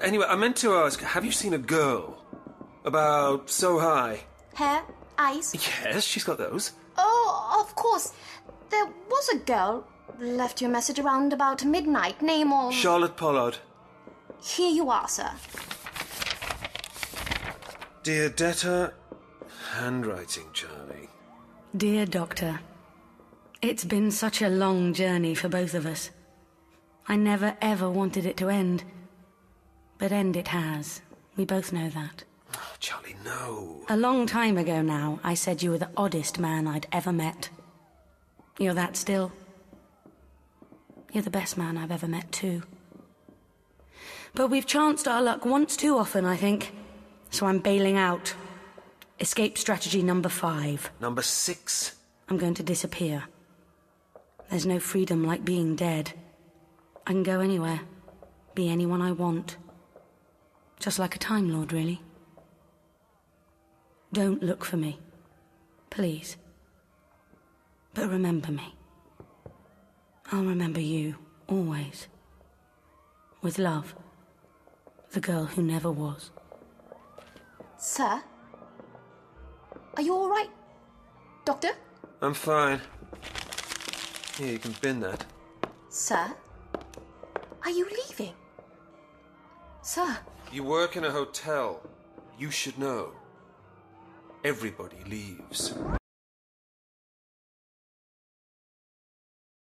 Anyway, I meant to ask, have you seen a girl? About so high? Hair, eyes. Yes, she's got those. Oh, of course. There was a girl. Left you a message around about midnight. Name of. Charlotte Pollard. Here you are, sir. Dear Debtor, handwriting, Charley. Dear Doctor, it's been such a long journey for both of us. I never ever wanted it to end. But end it has. We both know that. Oh, Charley, no. A long time ago now, I said you were the oddest man I'd ever met. You're that still. You're the best man I've ever met, too. But we've chanced our luck once too often, I think. So I'm bailing out. Escape strategy number five. Number six. I'm going to disappear. There's no freedom like being dead. I can go anywhere, be anyone I want. Just like a Time Lord, really. Don't look for me. Please. But remember me. I'll remember you, always. With love. The girl who never was. Sir? Are you all right? Doctor? I'm fine. Here, you can bin that. Sir? Are you leaving? Sir? You work in a hotel. You should know. Everybody leaves.